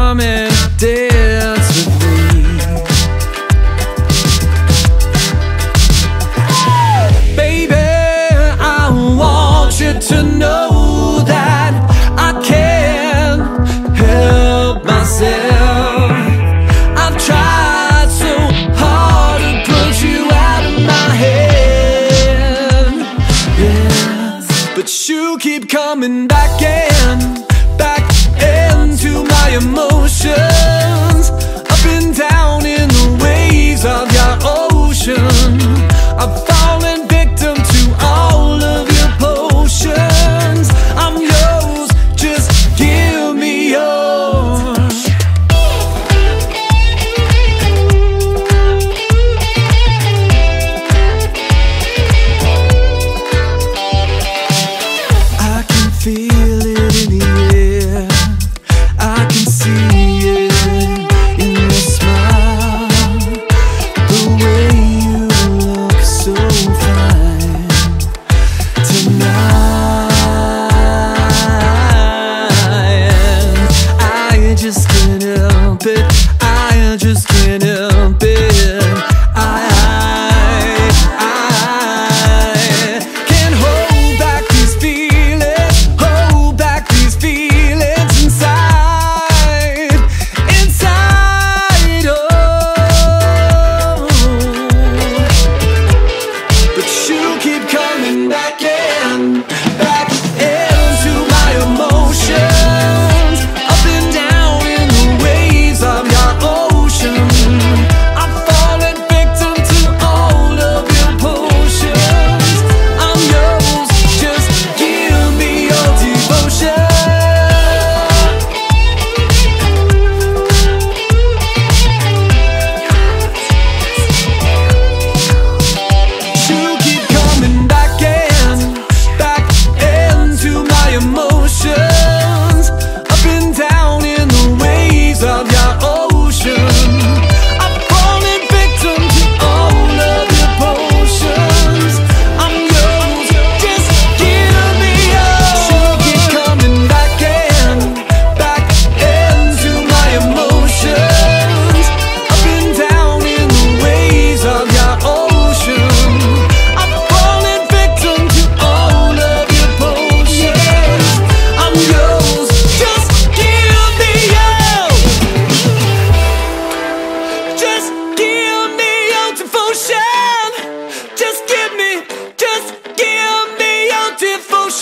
come and dance with me. Baby, I want you to know that I can't help myself. I've tried so hard to put you out of my head. But you keep coming back and emotions. Up and down in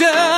ocean.